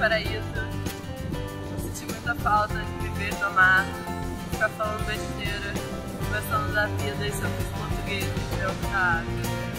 paraíso. Eu senti muita falta de viver no mar, ficar falando besteira, conversando da vida e sobre é os portugueses, é eu, cara.